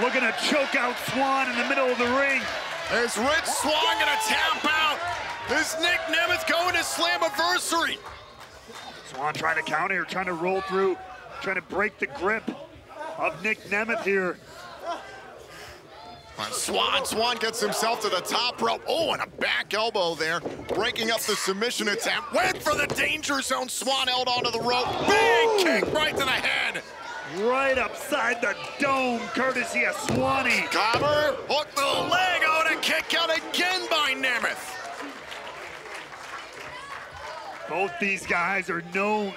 looking to choke out Swann in the middle of the ring. Is Rich Swann gonna tap out? Is Nic Nemeth going to slam Slammiversary? Swann trying to counter here, trying to roll through, trying to break the grip of Nic Nemeth here. Swann, Swann gets himself to the top rope. Oh, and a back elbow there, breaking up the submission attempt. Went for the danger zone. Swann held onto the rope. Big kick right to the head. Right upside the dome, courtesy of Swanee. Cover, hook the leg out, and kick out again by Nemeth. Both these guys are known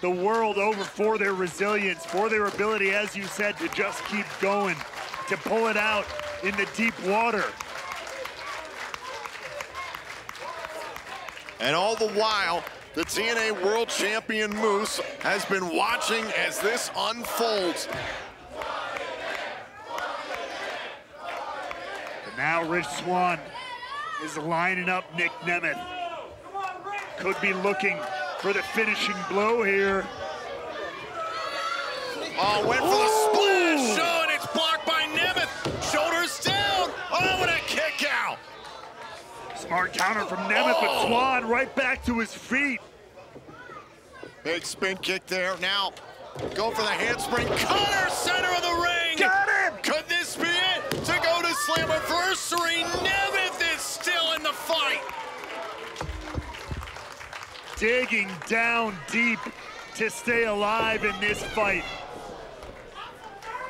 the world over for their resilience, for their ability, as you said, to just keep going, to pull it out in the deep water. And all the while, the TNA World Champion Moose has been watching as this unfolds. But now Rich Swann is lining up Nic Nemeth. Could be looking for the finishing blow here. Oh, went for the splash. Oh, and it's blocked by Nemeth. Shoulders down. Oh, Smart counter from Nemeth, but. Swann right back to his feet. Big spin kick there. Now, go for the handspring. Cutter, center of the ring. Got him! Could this be it? To go to Slammiversary. Nemeth is still in the fight. Digging down deep to stay alive in this fight.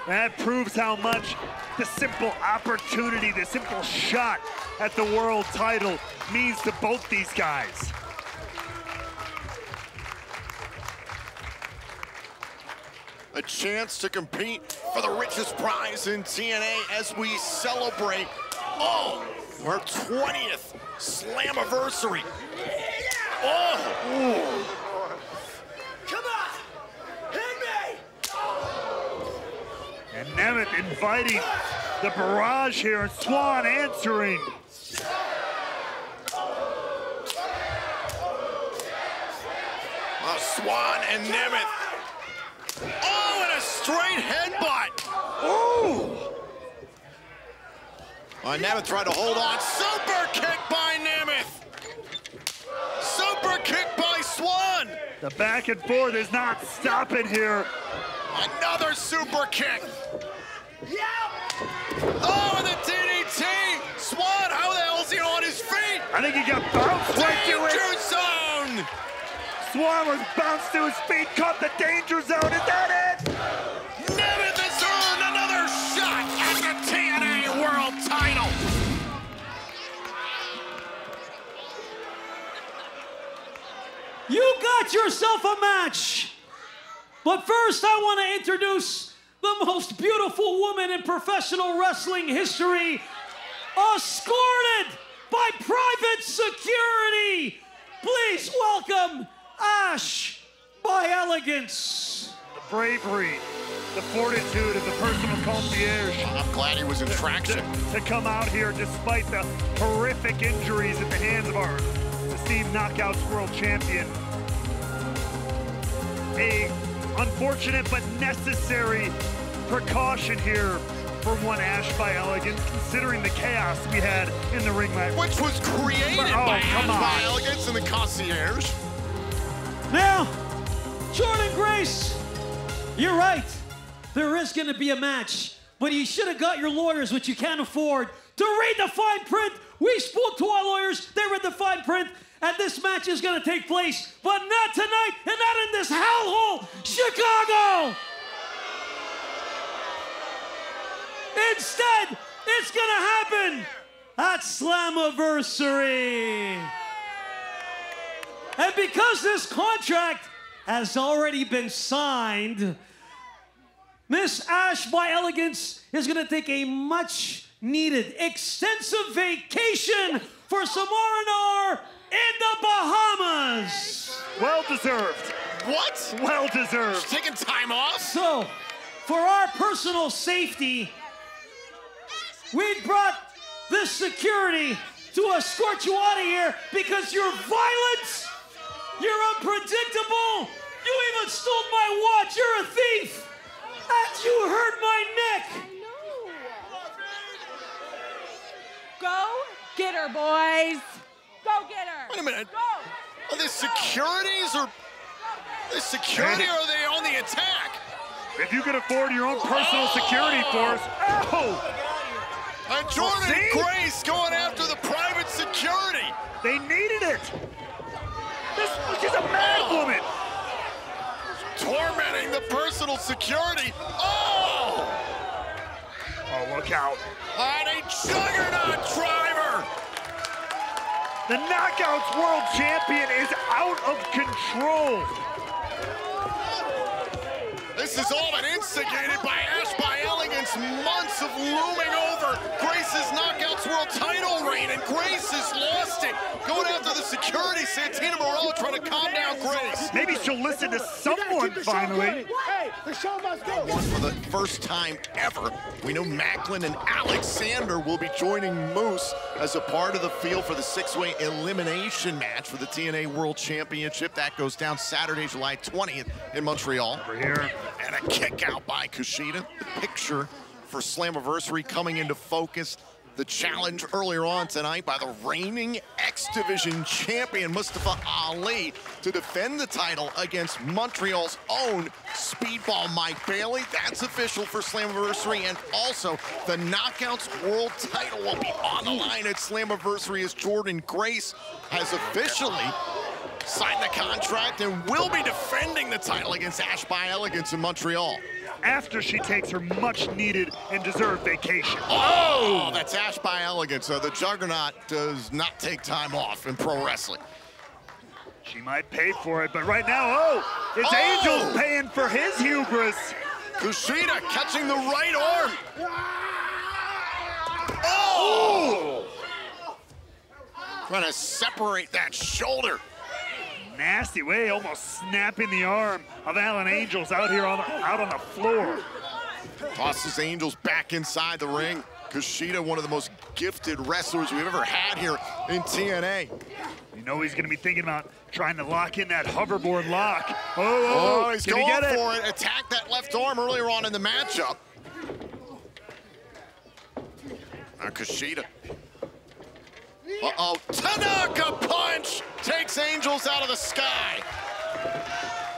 That proves how much the simple opportunity, the simple shot at the world title means to both these guys. A chance to compete for the richest prize in TNA as we celebrate, oh, our 20th Slammiversary. Oh, Come on! Hit me! And Nemeth inviting the barrage here, and Swann answering. oh, Swann and Nemeth. Oh, and a straight headbutt. Ooh! Oh, Nemeth tried to hold on. Super kick by Nemeth. Super kick by Swann. The back and forth is not stopping here. Another super kick. Yeah! Oh, and the DDT. Swann, how the hell is he on his feet? I think he got bounced right to Danger it. zone. Swann was bounced to his feet, caught the danger zone. Is that it? Nemeth has earned another shot at the TNA World title. You got yourself a match. But first, I want to introduce the most beautiful woman in professional wrestling history, escorted by private security. Please welcome Ash by Elegance. The bravery, the fortitude of the personal concierge oh, I'm glad he was in traction. to come out here despite the horrific injuries at the hands of our esteemed Knockouts World Champion. A unfortunate but necessary precaution here for one Ash by Elegance, considering the chaos we had in the ring match. Which was created Oh, by come By on. Elegance and the concierge. Now, Jordynne Grace, you're right. There is going to be a match, but you should have got your lawyers, which you can't afford, to read the fine print. We spoke to our lawyers, they read the fine print, and this match is going to take place, but not tonight and not in this hellhole, Chicago. Instead, it's going to happen at Slammiversary. And because this contract has already been signed, Miss Ash by Elegance is going to take a much needed extensive vacation for some R&R in the Bahamas. Well deserved. What? Well deserved. Taking time off? So, for our personal safety, we brought this security to escort you out of here because you're violent, you're unpredictable, you even stole my watch, you're a thief, and you hurt my neck. Her, boys. Go get her. Wait a minute. Go. Are they securities or are they security or are they on the attack? If you can afford your own personal security oh! force, oh, uh, And Jordynne See? Grace going after the private security. they needed it. This, she's a mad woman. Tormenting the personal security. Oh! Oh, look out. And a juggernaut driver. The Knockouts World Champion is out of control. This is all been instigated by Ash by Elegance. Months of looming over Grace's Knockouts World title reign, and Grace has lost it. Going after the security, Santino Marella trying to calm down Grace. Maybe she'll listen to someone finally. Hey, the show must go. For the first time ever, we know Maclin and Alexander will be joining Moose as a part of the field for the six-way elimination match for the TNA World Championship. That goes down Saturday, July 20th in Montreal. Over here. And a kick out by Kushida. The picture for Slammiversary coming into focus. The challenge earlier on tonight by the reigning X Division champion Mustafa Ali to defend the title against Montreal's own Speedball Mike Bailey. That's official for Slammiversary. And also, the Knockouts World title will be on the line at Slammiversary as Jordynne Grace has officially signed the contract and will be defending the title against Ash by Elegance in Montreal. After she takes her much needed and deserved vacation. Oh, oh, that's Ash by Elegance. So the Juggernaut does not take time off in pro wrestling. She might pay for it, but right now, oh, it's Oh! Angel's paying for his hubris. Kushida catching the right arm. Oh! Trying to separate that shoulder. Nasty way, almost snapping the arm of Alan Angels out here on the, out on the floor. Tosses Angels back inside the ring. Kushida, one of the most gifted wrestlers we've ever had here in TNA. You know he's going to be thinking about trying to lock in that hoverboard lock. Oh, oh, Oh, oh. he's going he it? for it. Attacked that left arm earlier on in the matchup. Now Kushida. Uh-oh. Tanaka punch takes Angels out of the sky.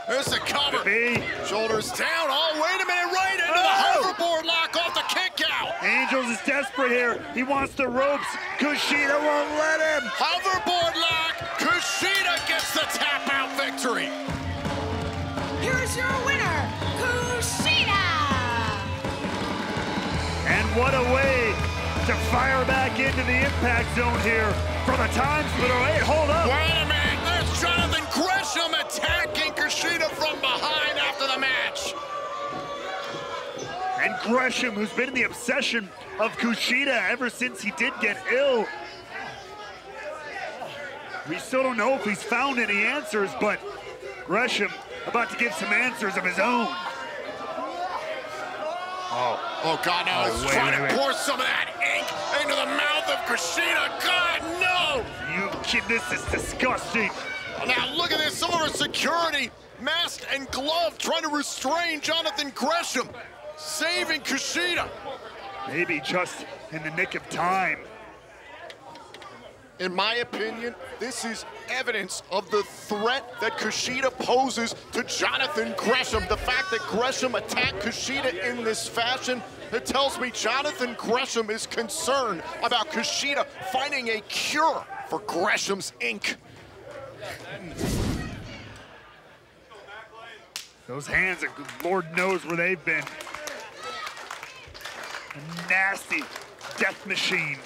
There's the cover. B. Shoulders down. Oh, wait a minute. Right into Oh! the hoverboard lock off the kick out. Angels is desperate here. He wants the ropes. Kushida won't let him. Hoverboard lock. Kushida gets the tap out victory. Here's your winner, Kushida. And what a way to fire back into the impact zone here for the time splitter. Hey, hold up. Wait a minute. There's Jonathan Gresham attacking Kushida from behind after the match. And Gresham, who's been in the obsession of Kushida ever since he did get ill. We still don't know if he's found any answers, but Gresham about to give some answers of his own. Oh, oh, God, now Oh, he's wait, trying wait, to wait. pour some of that ink into the mouth of Kushida. God, no! You kid, this is disgusting. Now, look at this. Some of our security, masked and gloved, trying to restrain Jonathan Gresham, saving Kushida. Maybe just in the nick of time. In my opinion, this is evidence of the threat that Kushida poses to Jonathan Gresham. The fact that Gresham attacked Kushida in this fashion, it tells me Jonathan Gresham is concerned about Kushida finding a cure for Gresham's ink. Those hands, Lord knows where they've been. A nasty death machine.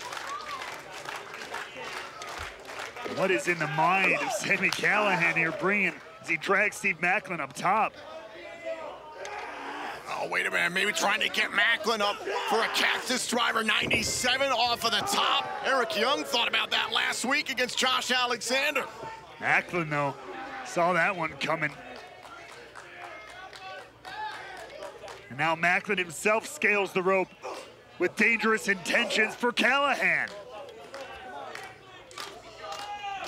What is in the mind of Sami Callihan here bringing as he drags Steve Maclin up top? Oh, wait a minute. Maybe trying to get Maclin up for a Cactus Driver 97 off of the top. Eric Young thought about that last week against Josh Alexander. Maclin, though, saw that one coming. And now Maclin himself scales the rope with dangerous intentions for Callihan.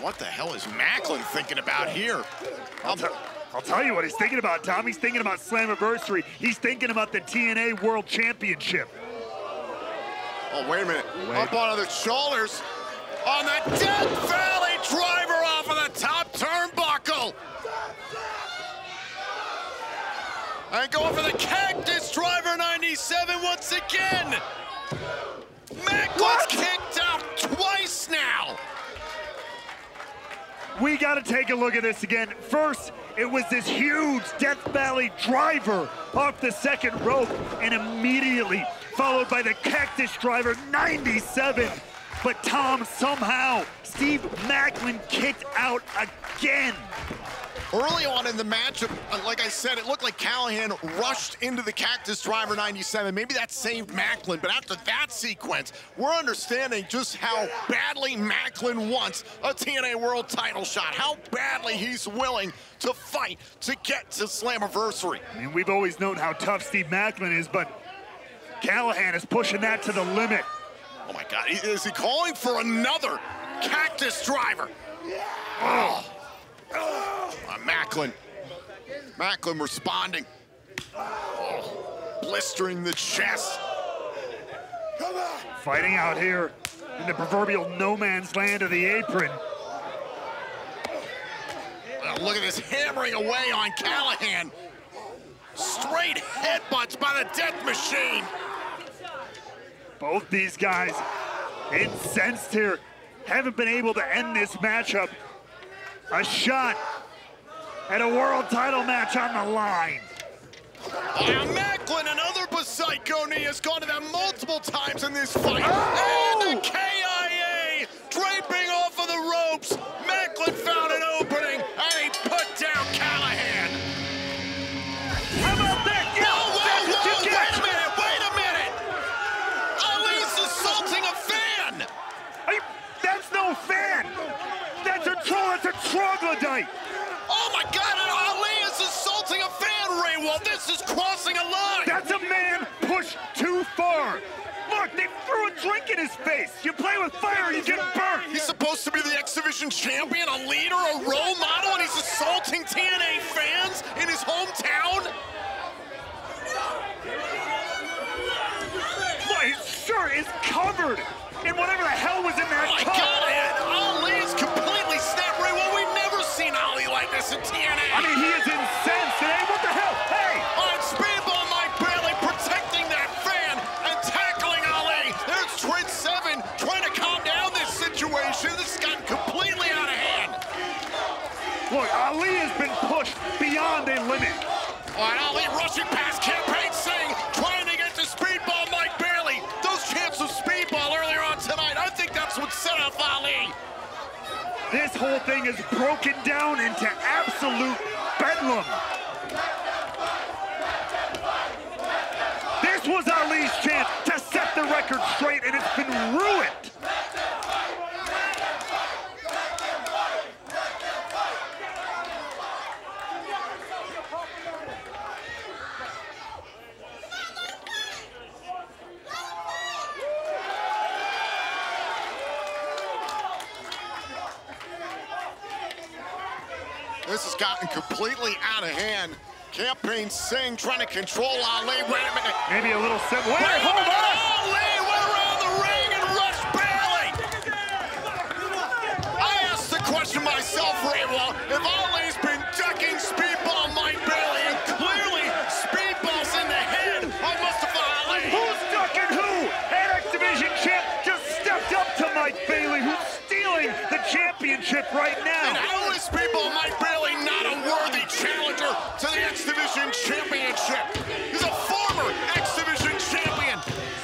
What the hell is Maclin thinking about here? I'll, I'll tell you what he's thinking about, Tom. He's thinking about Slammiversary. He's thinking about the TNA World Championship. Oh, wait a minute. Wait. Up on the shoulders. on the Death Valley driver off of the top turnbuckle. And going for the Cactus Driver 97 once again. Maclin's kicked out twice now. We got to take a look at this again. First, it was this huge Death Valley driver off the second rope, and immediately followed by the Cactus Driver 97. But Tom, somehow, Steve Maclin kicked out again. Early on in the match, uh, like I said, it looked like Callihan rushed into the Cactus Driver 97. Maybe that saved Maclin, but after that sequence, we're understanding just how badly Maclin wants a TNA World title shot, how badly he's willing to fight to get to Slammiversary. I mean, we've always known how tough Steve Maclin is, but Callihan is pushing that to the limit. Oh my God, is he calling for another Cactus Driver? Oh. Maclin. Maclin responding. Oh, blistering the chest. Fighting out here in the proverbial no man's land of the apron. Well, look at this hammering away on Callihan. Straight headbutts by the death machine. Both these guys incensed here. Haven't been able to end this matchup. A shot at a world title match on the line. Now Maclin, another Psycho knee, has gone to them multiple times in this fight. Oh! And the drink in his face. You play with fire, you get burnt. He's supposed to be the X Division champion, a leader, a role model, and he's assaulting TNA fans in his hometown? My shirt is covered in whatever the hell was in that oh cup. Limit. All right, Ali rushing past campaign Singh, trying to get to Speedball Mike Bailey. Those chants of Speedball earlier on tonight, I think that's what set off Ali. This whole thing is broken down into absolute bedlam. This was Ali's chance to set the record straight, and it's been ruined. This has gotten completely out of hand. Campaign Singh trying to control Ali. Wait a minute. Maybe a little simple. Wait, Wait hold minute. on! Ali went around the ring and rushed Bailey. I asked the question myself, Rehwoldt, if Ali's been ducking Speedball Mike Bailey, and clearly Speedball's in the head of Mustafa Ali. Who's ducking who? And X Division champ just stepped up to Mike Bailey, who's stealing the championship right And now. how is Speedball Mike Bailey not a worthy challenger to the X Division Championship? He's a former X Division champion.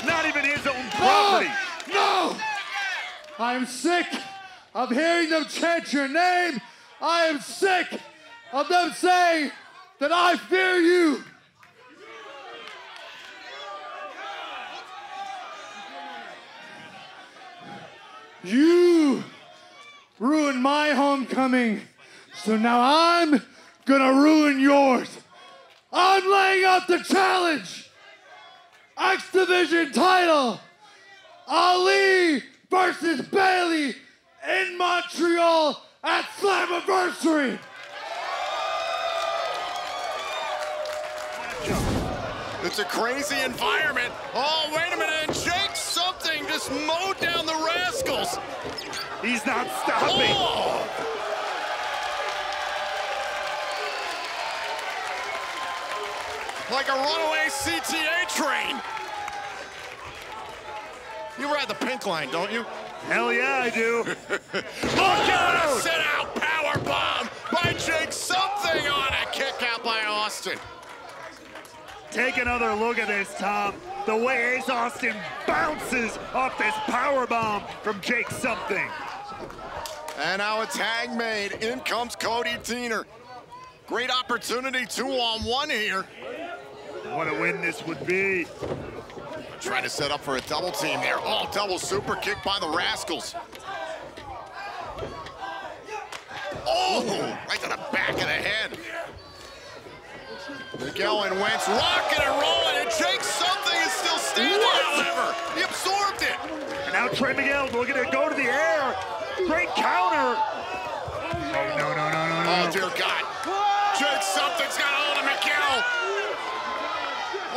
Not even his own property. No! I am sick of hearing them chant your name. I am sick of them saying that I fear you. You ruined my homecoming, so now I'm gonna ruin yours. I'm laying out the challenge. X Division title. Ali versus Bailey in Montreal at Slammiversary. It's a crazy environment. Oh, wait a minute. And Jake something just mowed down the Rascals. He's not stopping. Oh! Like a runaway CTA train. You ride the pink line, don't you? Hell yeah, I do. Oh, out! sit out power bomb by Jake something on a kick out by Austin. Take another look at this, Tom. The way Ace Austin bounces off this power bomb from Jake something. And now a tag made. In comes Cody Deaner. Great opportunity, two on one here. What a win this would be. Trying to set up for a double team there. Oh, double super kick by the Rascals. Oh, right to the back of the head. Miguel and Wentz rocking and rolling, and Jake something is still standing, What? however. He absorbed it. And now Trey Miguel looking to go to the air. Great counter. Oh, no, no, no, no, no. Oh, dear God. Jake something's got hold of Miguel.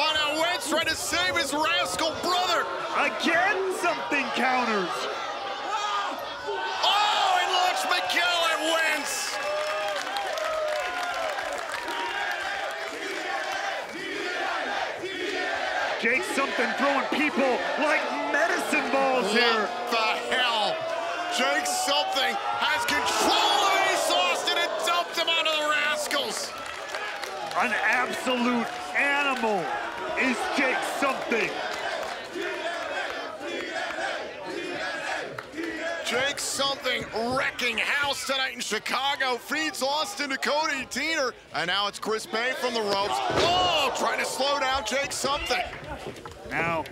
Oh, now Wentz trying to save his rascal brother. Again, something counters. Oh, he launched Miguel at Wentz. Jake something throwing people like medicine balls here. What the hell? Jake something has control of Ace Austin and dumped him onto the Rascals. An absolute animal is Jake something. Jake something wrecking house tonight in Chicago. Feeds Austin to Cody Deaner. And now it's Chris Bey from the ropes. Oh, trying to slow down Jake something. Now,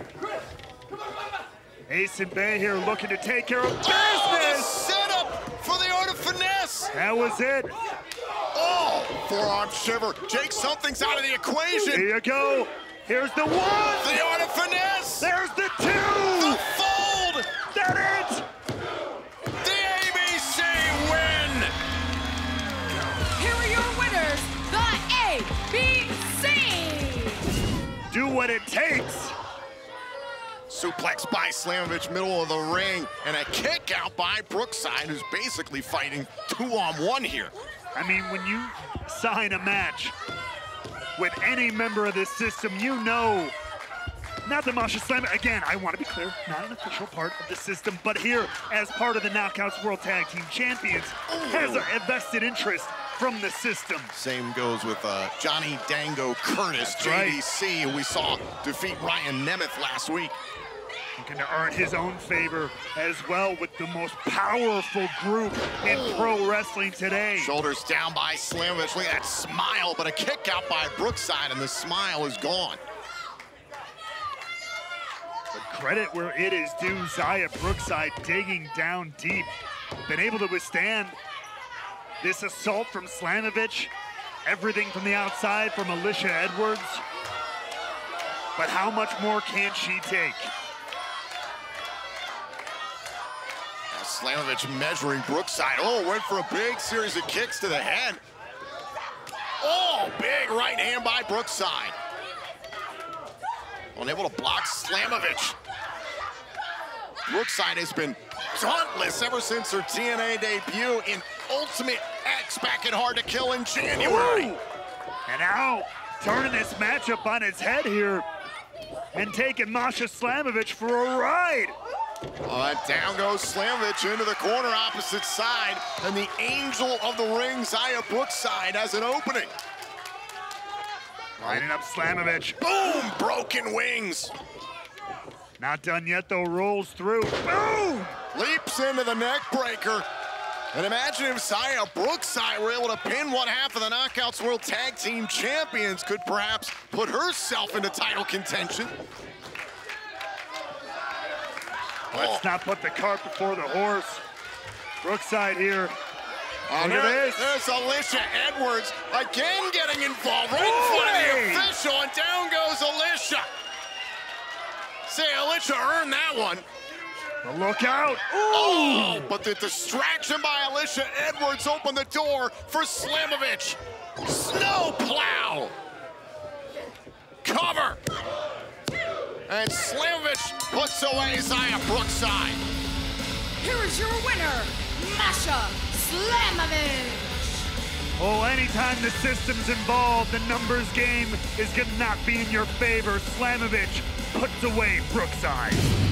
Ace and Bey here looking to take care of Oh, the business. setup for the art of finesse. That was it. Oh, forearm shiver. Jake something's out of the equation. Here you go. Here's the one. The art of finesse. There's the two. The two. fold. That it. The ABC win. Here are your winners, the ABC. Do what it takes. Suplex by Slamovich, middle of the ring, and a kick out by Brookside, who's basically fighting two on one here. I mean, when you sign a match with any member of this system, you know. Not the Masha Slam, again, I want to be clear, not an official part of the system, but here, as part of the Knockouts World Tag Team Champions, has a vested interest from the system. Same goes with uh, Johnny Dango Curtis, right. JDC, who we saw defeat Ryan Nemeth last week. Looking to earn his own favor as well with the most powerful group in pro wrestling today. Shoulders down by Slamovich. Look at that smile, but a kick out by Brookside, and the smile is gone. But credit where it is due, Xia Brookside digging down deep. Been able to withstand this assault from Slamovich. Everything from the outside from Alicia Edwards. But how much more can she take? Slamovich measuring Brookside. Oh, went for a big series of kicks to the head. Oh, big right hand by Brookside. Unable to block Slamovich. Brookside has been dauntless ever since her TNA debut in Ultimate X back in Hard to Kill in January. Ooh. And now turning this matchup on its head here and taking Masha Slamovich for a ride. Uh, down goes Slamovich into the corner opposite side, and the angel of the ring, Xia Brookside, has an opening. Lining up Slamovich. Boom! Broken wings. Not done yet though, rolls through. Boom! Leaps into the neck breaker. And imagine if Xia Brookside were able to pin one half of the Knockouts World Tag Team Champions, could perhaps put herself into title contention. Let's not put the cart before the horse. Brookside here. Oh, Look at there- this. There's Alicia Edwards again getting involved right in front of the official, and down goes Alicia. Say, Alicia earned that one. But look out. Oh, but the distraction by Alicia Edwards opened the door for Slamovich. Snow plow. Cover. And Slamovich puts away Xia Brookside. here is your winner, Masha Slamovich. Oh, anytime the system's involved, the numbers game is gonna not be in your favor. Slamovich puts away Brookside.